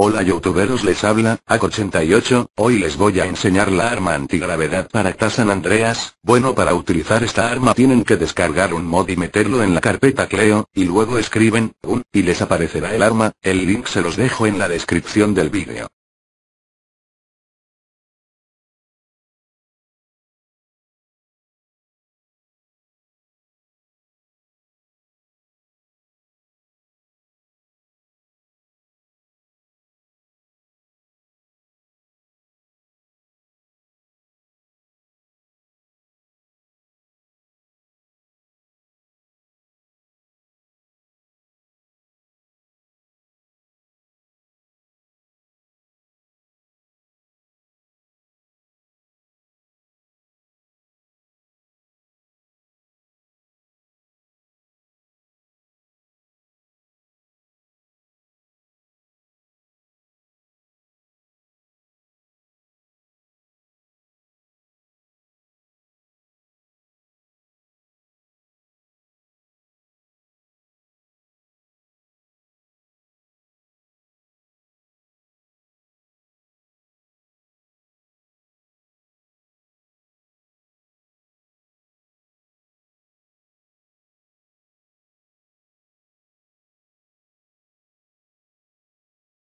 Hola youtuberos les habla, AK88, hoy les voy a enseñar la arma antigravedad para San Andreas, bueno para utilizar esta arma tienen que descargar un mod y meterlo en la carpeta Cleo, y luego escriben, un, y les aparecerá el arma, el link se los dejo en la descripción del vídeo.